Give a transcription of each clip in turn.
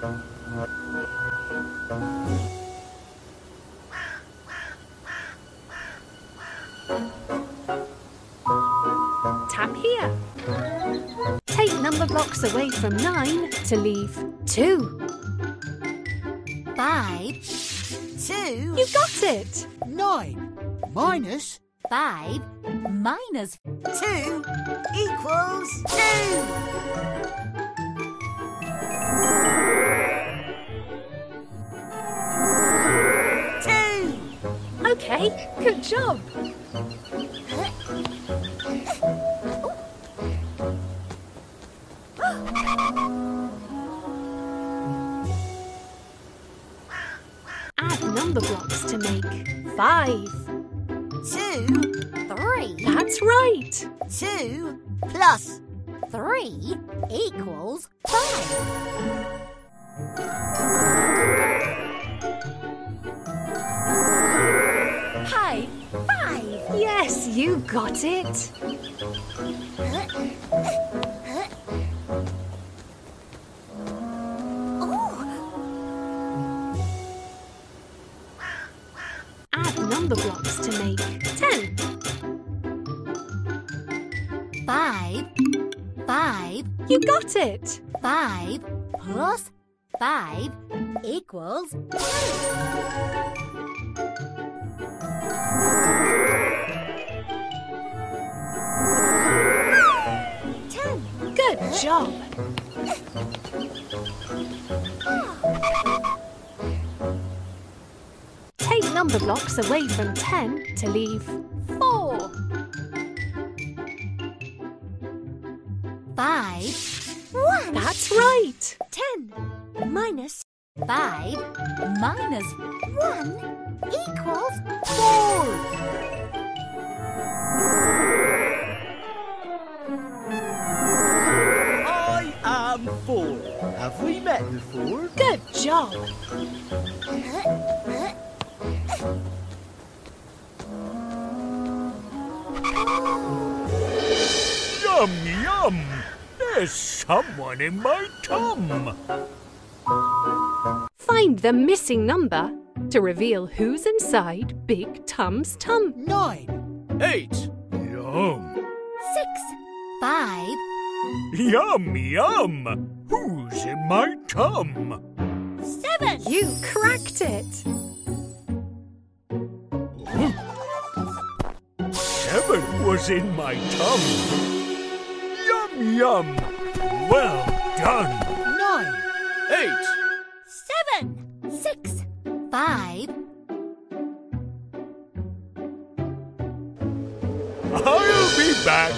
Tap here. Take Numberblocks away from 9 to leave 2. Five, two, You got it! Nine minus five, minus Two equals two. Two. Okay, good job. Add Numberblocks to make 5. Two. three. That's right. Two plus Three equals five. High five. Yes, you got it. Add Numberblocks to make 10. Five, five, You got it. five plus five equals ten. Take Numberblocks away from 10 to leave 4. five, One. That's right. Ten minus five minus one equals four. I am four. Have we met before? Good job. Uh-huh. Yum, yum! There's someone in my tum! Find the missing number to reveal who's inside Big Tum's tum. Nine. Eight. Yum! six. five, Yum, yum! Who's in my tum? Seven. You cracked it. Was in my tum. Yum, yum! Well done! Nine. Eight. Seven. Six. five, I'll be back!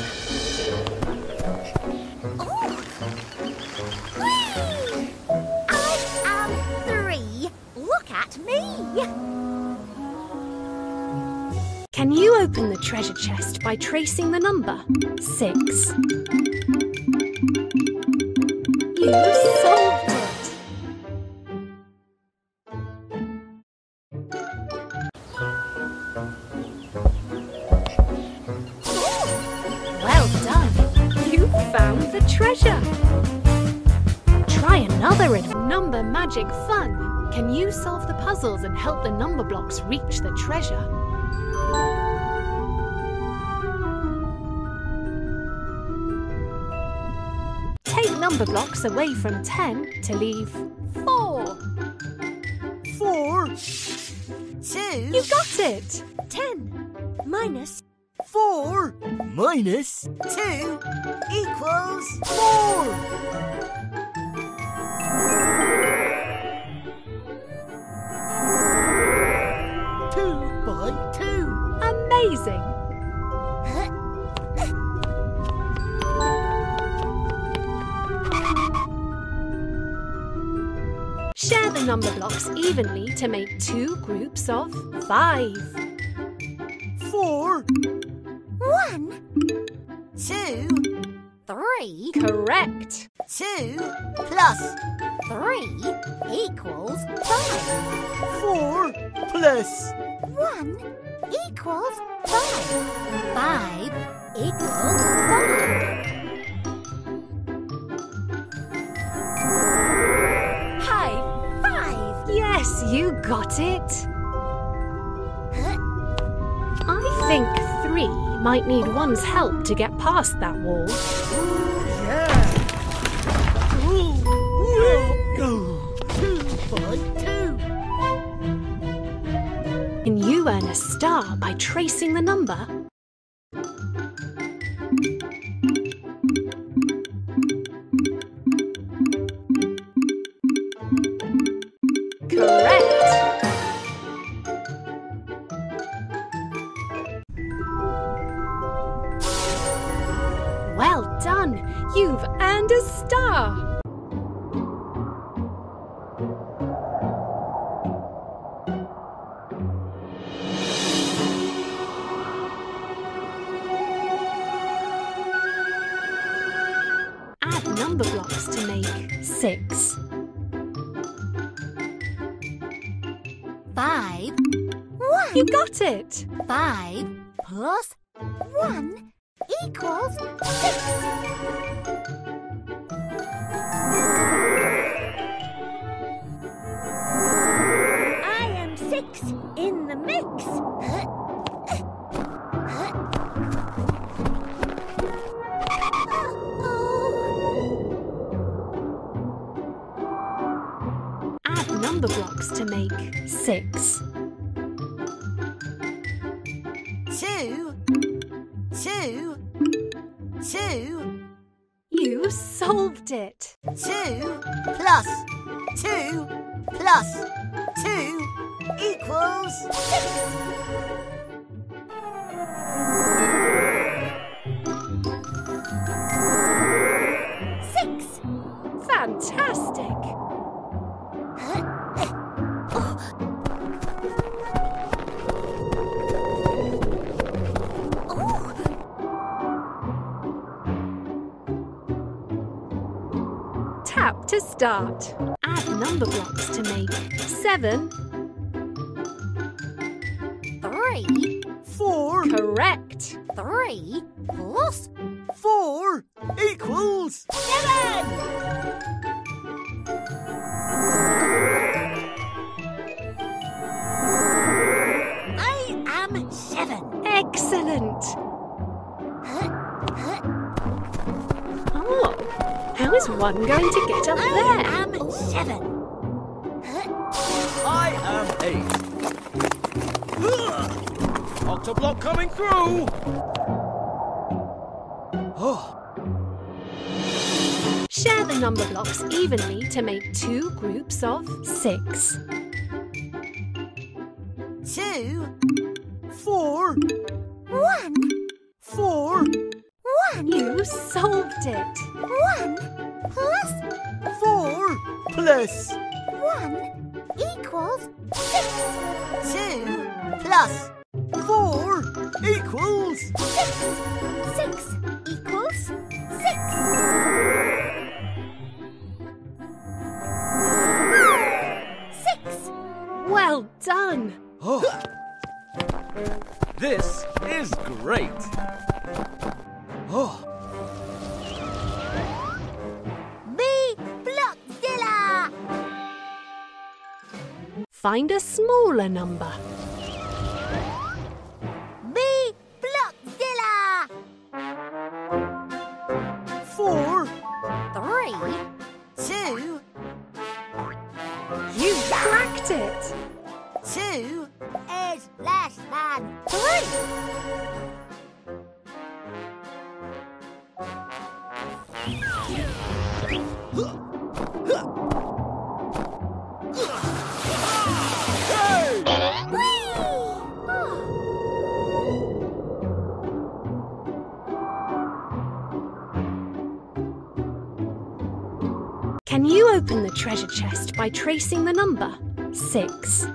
I am three. Look at me. You open the treasure chest by tracing the number? Six. You solved it. Well done. You found the treasure. Try another at Number Magic Run. Can you solve the puzzles and help the Numberblocks reach the treasure? Number blocks away from 10 to leave 4. Four. Two. You got it! Ten minus Four. Minus two equals four. Two by two. Amazing! The Numberblocks evenly to make two groups of 5. Four. one. Two. three, Correct! Two plus three equals five. Four plus one equals Five. Five equals five. Got it. I think three might need one's help to get past that wall. And you earn a star by tracing the number. You've earned a star! Add Numberblocks to make six. Five. One. You got it! Five plus one equals six. Make six. Two. Two. Two. You solved it! Two plus two plus two equals six. Tap to start. Add Numberblocks to make seven. Three. Four. Correct! Three plus how is one going to get up I there? Oh, am seven. I am eight. Octoblock coming through. Oh, Share the Numberblocks evenly to make two groups of six. two, four, one. four, One. You solved it! Plus Find a smaller number. Me Blockzilla. four, Three. two, You cracked it! two, Is less than three. Can you open the treasure chest by tracing the number six?